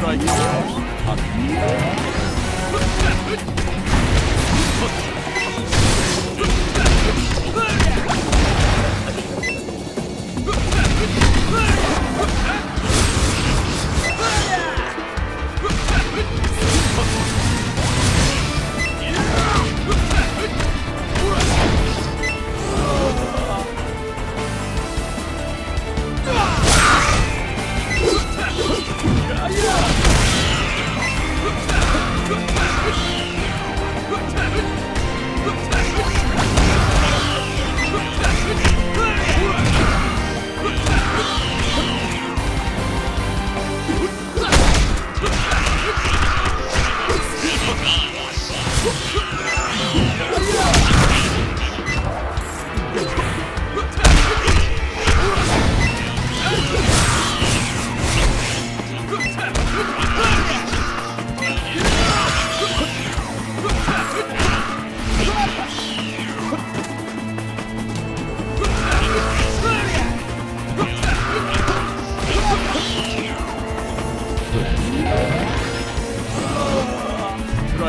strike.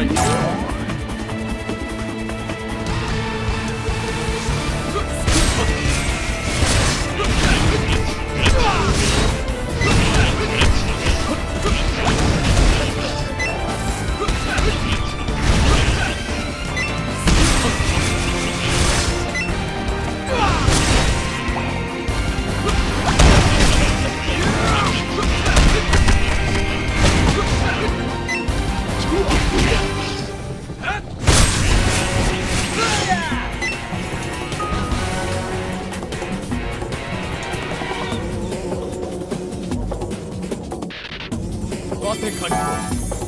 one. Yeah. 当てかに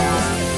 Bye.